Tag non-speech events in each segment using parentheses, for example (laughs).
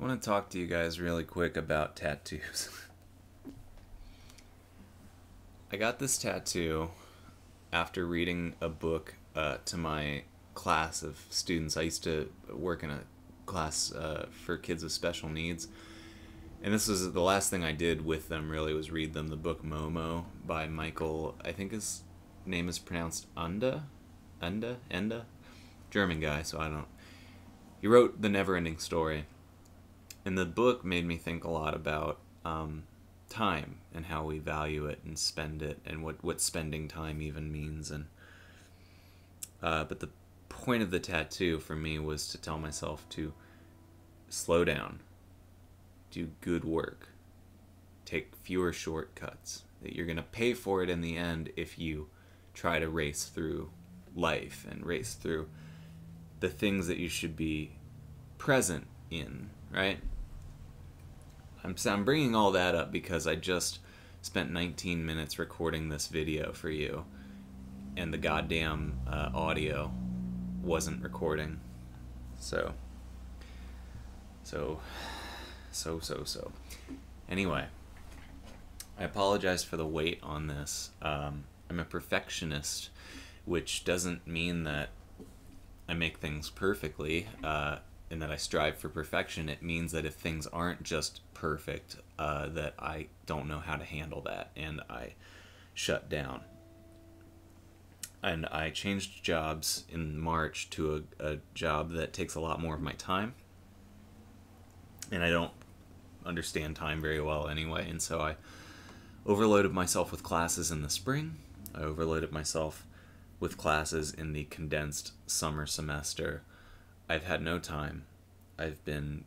I want to talk to you guys really quick about tattoos. (laughs) I got this tattoo after reading a book uh, to my class of students. I used to work in a class uh, for kids with special needs. And this was the last thing I did with them, really, was read them the book Momo by Michael, I think his name is pronounced Unda? Enda? Enda? German guy, so I don't. He wrote The Never Ending Story. And the book made me think a lot about um, time and how we value it and spend it and what, what spending time even means. And uh, But the point of the tattoo for me was to tell myself to slow down, do good work, take fewer shortcuts, that you're going to pay for it in the end if you try to race through life and race through the things that you should be present in, right? I'm, I'm bringing all that up because I just spent 19 minutes recording this video for you, and the goddamn uh, audio wasn't recording. So, so, so, so, so. Anyway, I apologize for the wait on this. Um, I'm a perfectionist, which doesn't mean that I make things perfectly uh, and that I strive for perfection. It means that if things aren't just perfect, uh, that I don't know how to handle that and I shut down. And I changed jobs in March to a, a job that takes a lot more of my time. And I don't understand time very well anyway, and so I overloaded myself with classes in the spring. I overloaded myself with classes in the condensed summer semester. I've had no time. I've been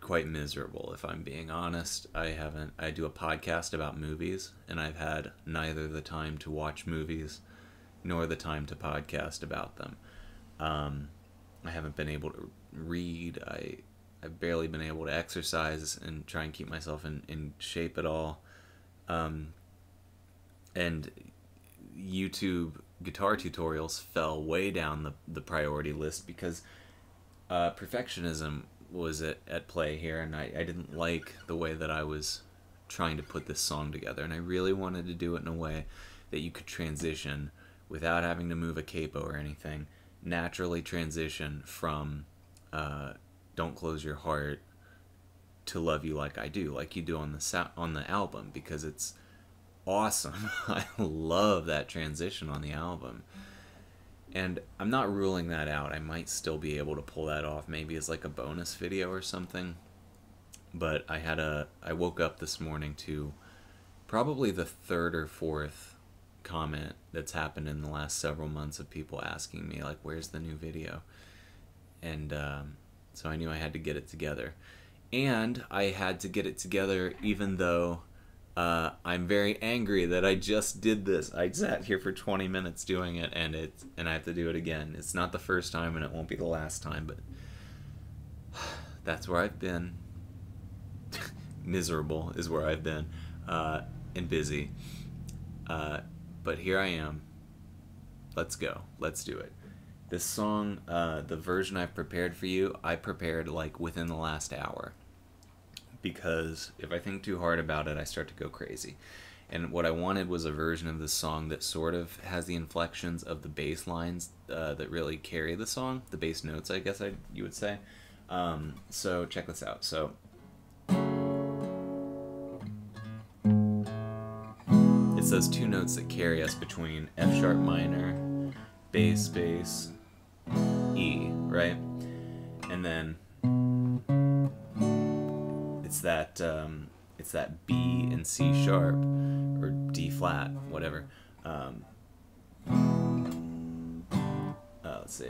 quite miserable if I'm being honest. I haven't I do a podcast about movies and I've had neither the time to watch movies nor the time to podcast about them. Um, I haven't been able to read. I I've barely been able to exercise and try and keep myself in, in shape at all. Um, and YouTube guitar tutorials fell way down the, the priority list because uh, perfectionism was at, at play here, and I, I didn't like the way that I was trying to put this song together. And I really wanted to do it in a way that you could transition without having to move a capo or anything, naturally transition from uh, Don't Close Your Heart to Love You Like I Do, like you do on the, on the album, because it's awesome. (laughs) I love that transition on the album. And I'm not ruling that out. I might still be able to pull that off maybe as like a bonus video or something. But I had a I woke up this morning to probably the third or fourth comment that's happened in the last several months of people asking me like where's the new video and um, so i knew i had to get it together and i had to get it together even though uh, I'm very angry that I just did this. I sat here for 20 minutes doing it, and it and I have to do it again. It's not the first time, and it won't be the last time, but (sighs) that's where I've been. (laughs) Miserable is where I've been, uh, and busy. Uh, but here I am. Let's go. Let's do it. This song, uh, the version I've prepared for you, I prepared like within the last hour because if I think too hard about it, I start to go crazy. And what I wanted was a version of this song that sort of has the inflections of the bass lines uh, that really carry the song, the bass notes, I guess I you would say. Um, so check this out. So. It's those two notes that carry us between F sharp minor, bass, bass, E, right? And then it's that um, it's that B and C sharp or D flat, whatever. Um, uh, let's see.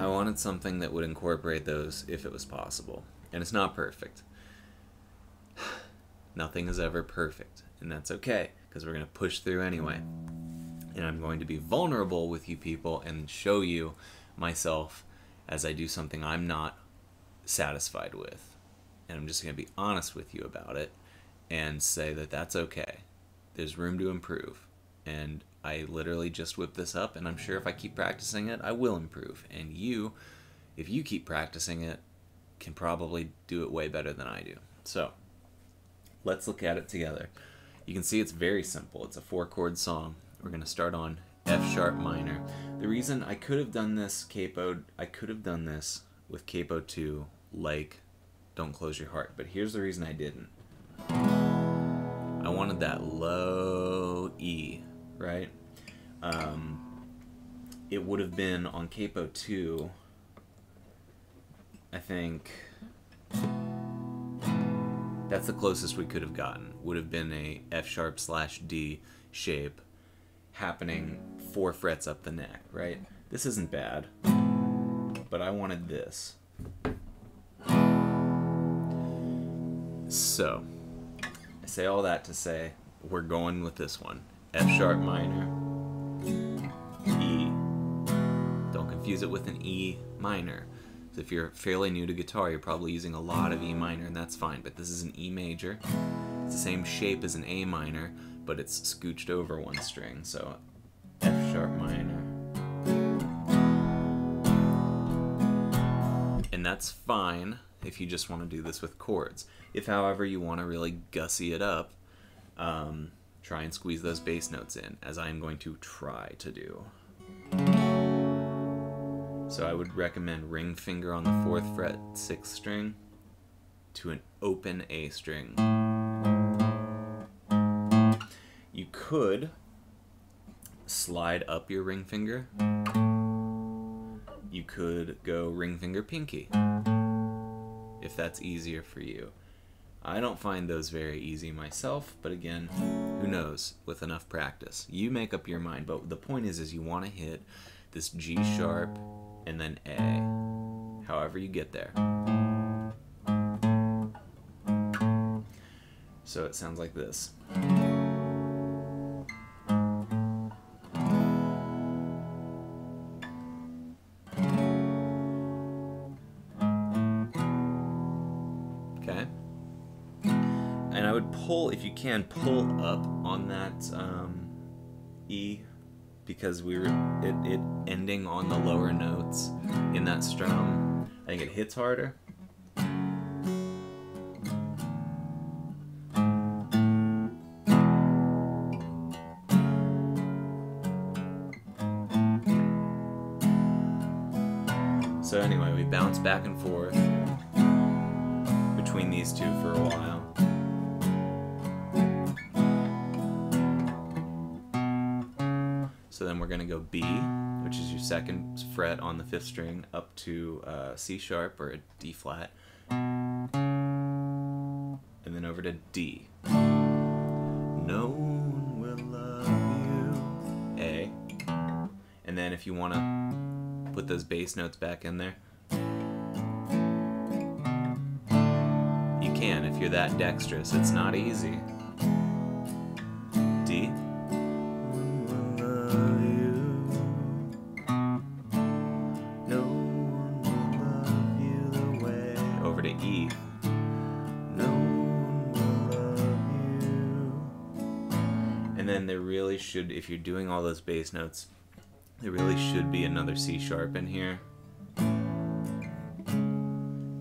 I wanted something that would incorporate those if it was possible, and it's not perfect. (sighs) Nothing is ever perfect, and that's okay because we're gonna push through anyway. And I'm going to be vulnerable with you people and show you myself as I do something I'm not satisfied with. And I'm just going to be honest with you about it and say that that's okay. There's room to improve. And I literally just whipped this up, and I'm sure if I keep practicing it, I will improve. And you, if you keep practicing it, can probably do it way better than I do. So, let's look at it together. You can see it's very simple. It's a four chord song. We're going to start on F sharp minor. The reason I could have done this capo, I could have done this with capo 2 like Don't Close Your Heart, but here's the reason I didn't. I wanted that low E, right? Um, it would have been on capo 2, I think that's the closest we could have gotten. Would have been a F sharp slash D shape happening four frets up the neck, right? This isn't bad, but I wanted this. So, I say all that to say we're going with this one. F sharp minor, E. Don't confuse it with an E minor. So if you're fairly new to guitar, you're probably using a lot of E minor, and that's fine. But this is an E major. It's the same shape as an A minor, but it's scooched over one string. So sharp minor. And that's fine if you just want to do this with chords. If, however, you want to really gussy it up, um, try and squeeze those bass notes in, as I am going to try to do. So I would recommend ring finger on the fourth fret, sixth string, to an open A string. You could slide up your ring finger. You could go ring finger pinky, if that's easier for you. I don't find those very easy myself, but again, who knows with enough practice. You make up your mind, but the point is is you want to hit this G sharp and then A, however you get there. So it sounds like this. Can, pull up on that um, E because we were it, it ending on the lower notes in that strum. I think it hits harder. So anyway, we bounce back and forth between these two for a while. Then we're going to go B, which is your second fret on the fifth string, up to uh, C sharp or a D flat, and then over to D. No one will love you. A. And then if you want to put those bass notes back in there, you can if you're that dexterous. It's not easy. And then there really should, if you're doing all those bass notes, there really should be another C sharp in here.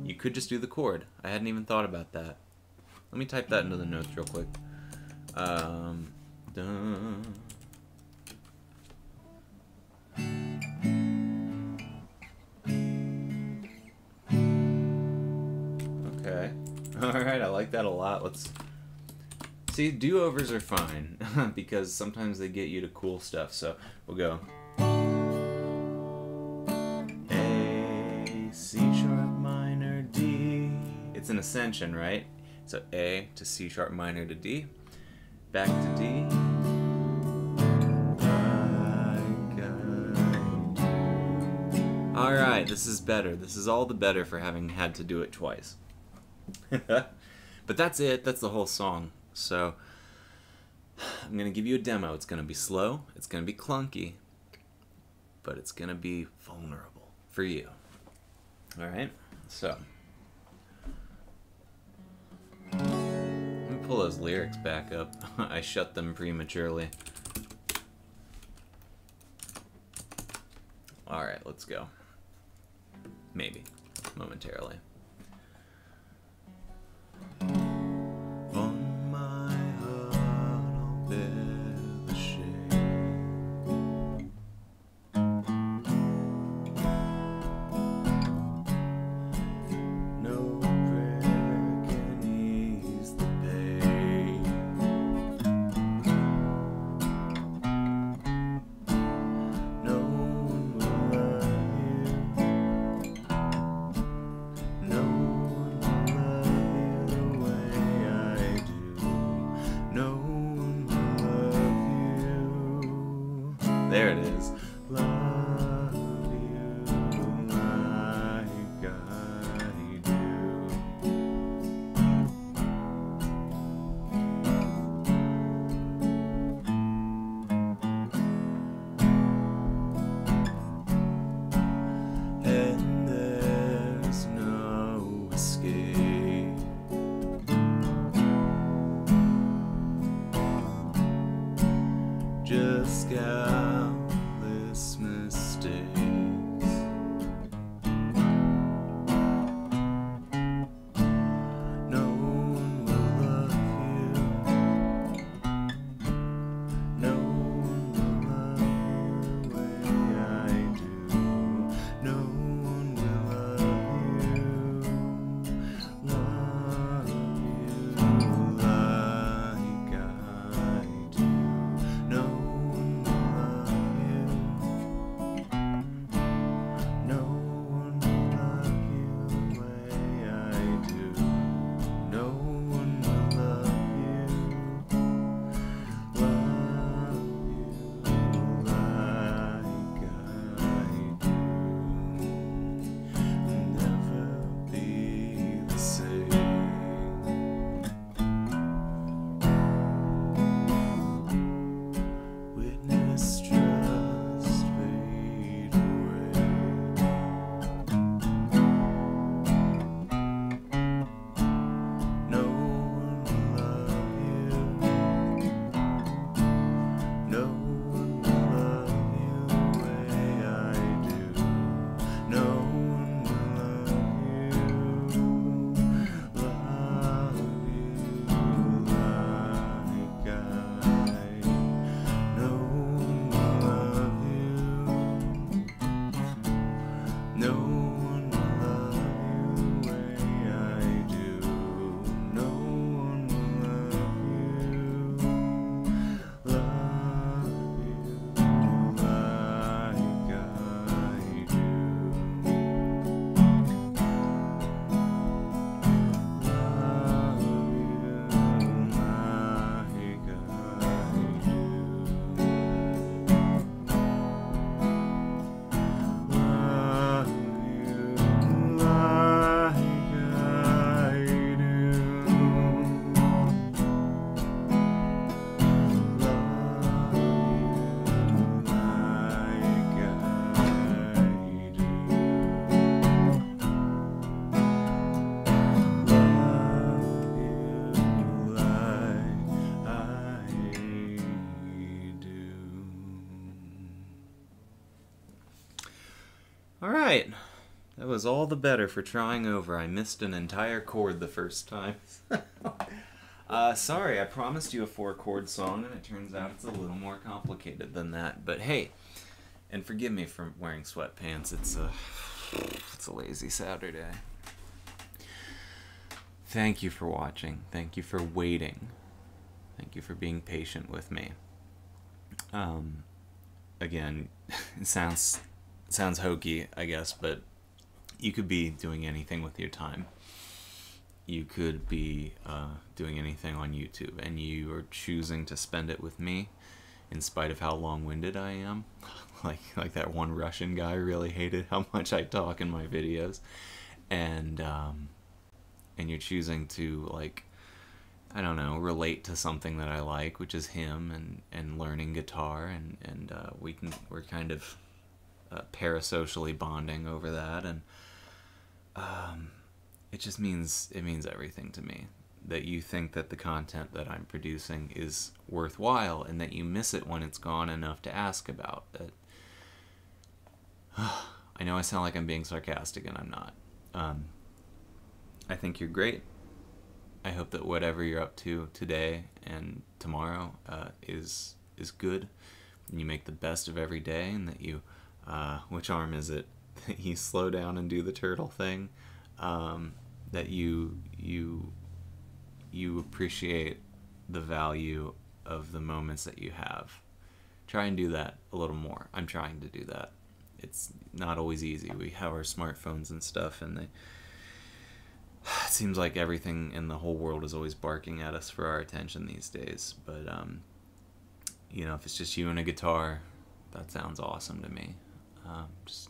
You could just do the chord. I hadn't even thought about that. Let me type that into the notes real quick. Um, dun. Okay. (laughs) Alright, I like that a lot. Let's see do-overs are fine (laughs) because sometimes they get you to cool stuff. So we'll go A C sharp minor D. It's an ascension, right? So A to C sharp minor to D, back to D. All right, this is better. This is all the better for having had to do it twice. (laughs) but that's it. That's the whole song. So I'm going to give you a demo. It's going to be slow, it's going to be clunky, but it's going to be vulnerable for you. All right? So let me pull those lyrics back up. (laughs) I shut them prematurely. All right, let's go. Maybe momentarily. There it is. Just countless mistakes. Was all the better for trying over. I missed an entire chord the first time. (laughs) uh, sorry, I promised you a four chord song, and it turns out it's a little more complicated than that. But hey, and forgive me for wearing sweatpants. It's a it's a lazy Saturday. Thank you for watching. Thank you for waiting. Thank you for being patient with me. Um, again, (laughs) it sounds sounds hokey, I guess, but you could be doing anything with your time. You could be uh, doing anything on YouTube, and you are choosing to spend it with me, in spite of how long-winded I am. (laughs) like like that one Russian guy really hated how (laughs) much I talk in my videos, and um, and you're choosing to like I don't know, relate to something that I like, which is HIM and, and learning guitar, and and uh, we can we're kind of uh, parasocially bonding over that, and um, it just means it means everything to me that you think that the content that I'm producing is worthwhile, and that you miss it when it's gone enough to ask about it. (sighs) I know I sound like I'm being sarcastic, and I'm not. Um, I think you're great. I hope that whatever you're up to today and tomorrow uh, is is good, and you make the best of every day, and that you, uh, which arm is it? (laughs) You slow down and do the turtle thing. Um, that you you you appreciate the value of the moments that you have. Try and do that a little more. I'm trying to do that. It's not always easy. We have our smartphones and stuff, and they. (sighs) It seems like everything in the whole world is always barking at us for our attention these days. But um, you know, if it's just you and a guitar, that sounds awesome to me. Um, just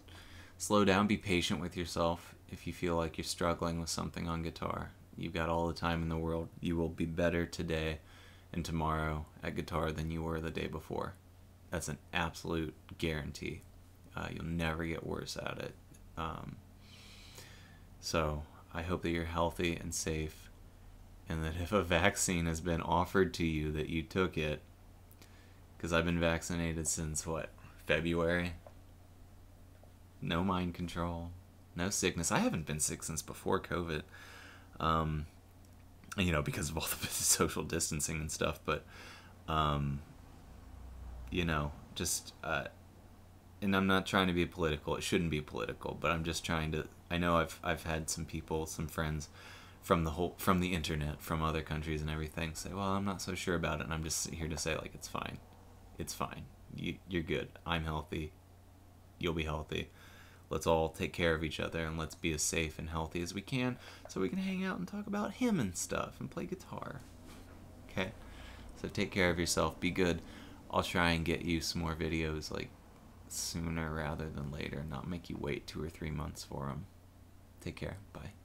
slow down, be patient with yourself. If you feel like you're struggling with something on guitar, you've got all the time in the world. You will be better today and tomorrow at guitar than you were the day before. That's an absolute guarantee. Uh, you'll never get worse at it. Um, so I hope that you're healthy and safe, and that if a vaccine has been offered to you, that you took it. Because I've been vaccinated since what February. No mind control, no sickness. I haven't been sick since before COVID. Um, you know, because of all (laughs) the social distancing and stuff. But, um, you know, just, uh, and I'm not trying to be political. It shouldn't be political, but I'm just trying to. I know I've I've had some people, some friends, from the whole from the internet, from other countries and everything, say, "Well, I'm not so sure about it," and I'm just here to say, like, it's fine, it's fine. You you're good. I'm healthy. You'll be healthy let's all take care of each other and let's be as safe and healthy as we can so we can hang out and talk about HIM and stuff and play guitar. Okay? So take care of yourself, be good. I'll try and get you some more videos like sooner rather than later, not make you wait two or three months for them. Take care. Bye.